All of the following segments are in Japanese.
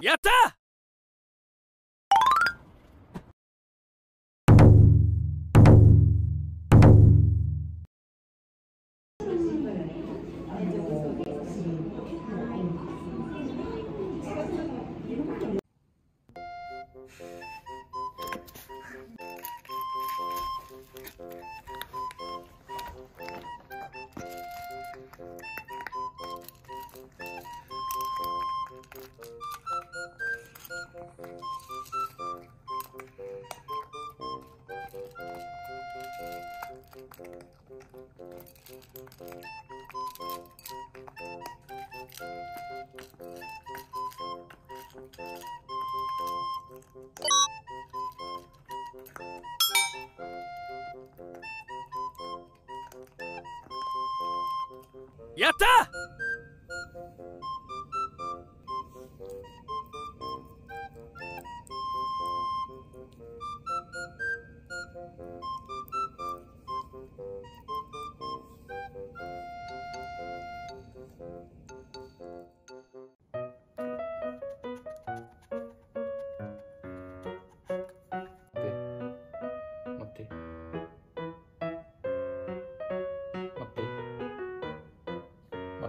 やったやった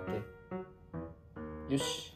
って。よし。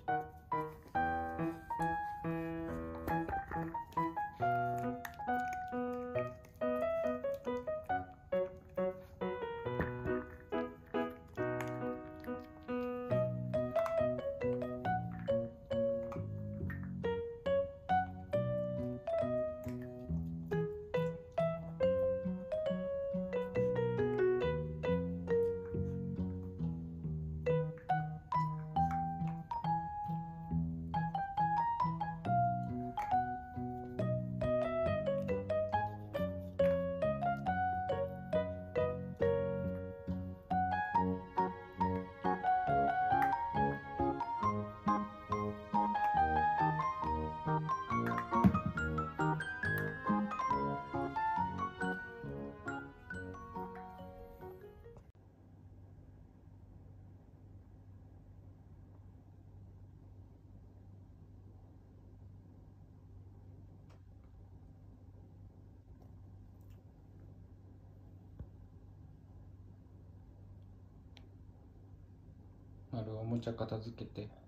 あるおもちゃ片付けて。